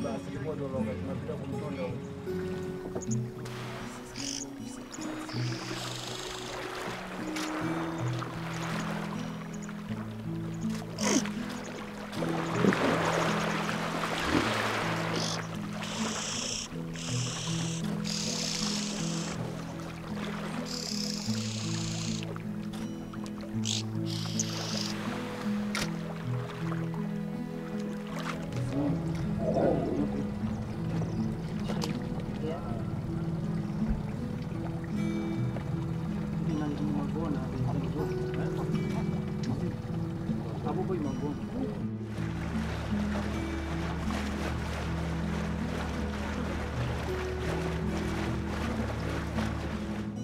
Thank you. nandiyan yung mag-go na rin ito.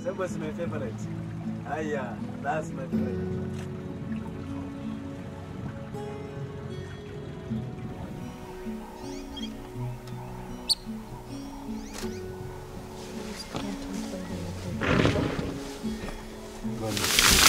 Tapos my favorite? Ah, Ayan, that's my favorite. なんですけど。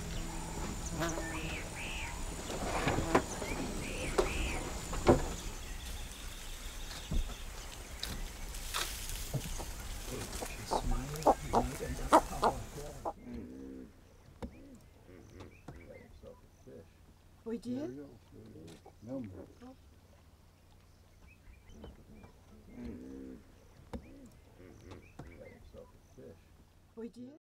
We did? No. We did?